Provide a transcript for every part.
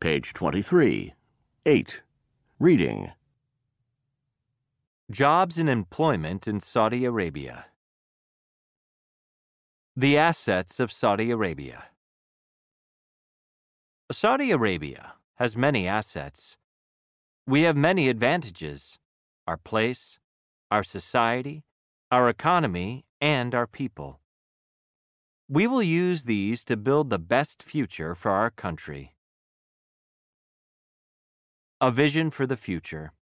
Page 23. 8. Reading. Jobs and employment in Saudi Arabia. The assets of Saudi Arabia. Saudi Arabia has many assets. We have many advantages our place, our society, our economy, and our people. We will use these to build the best future for our country. A vision for the future.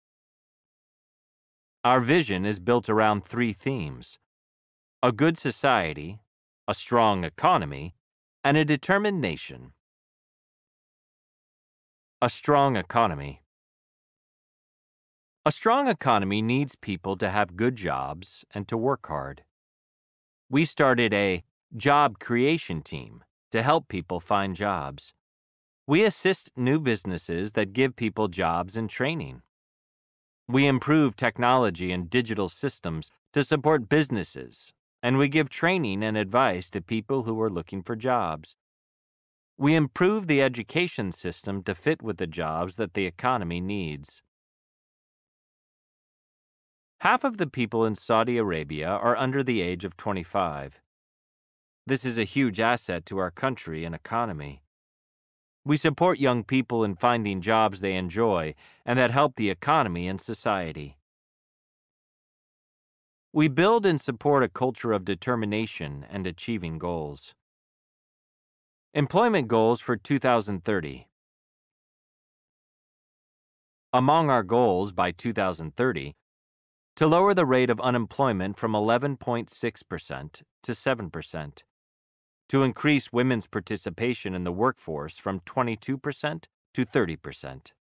Our vision is built around three themes a good society, a strong economy, and a determined nation. A strong economy. A strong economy needs people to have good jobs and to work hard. We started a job creation team to help people find jobs. We assist new businesses that give people jobs and training. We improve technology and digital systems to support businesses, and we give training and advice to people who are looking for jobs. We improve the education system to fit with the jobs that the economy needs. Half of the people in Saudi Arabia are under the age of 25. This is a huge asset to our country and economy. We support young people in finding jobs they enjoy and that help the economy and society. We build and support a culture of determination and achieving goals. Employment goals for 2030. Among our goals by 2030, to lower the rate of unemployment from 11.6% to 7%, to increase women's participation in the workforce from 22% to 30%,